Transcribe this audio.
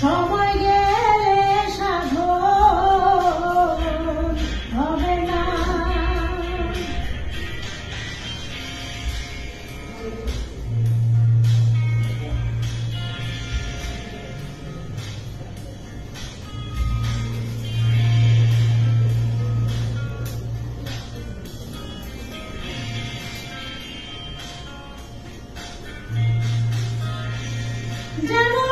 সময় গেলে সাধো হবে না Thank you. 在梦。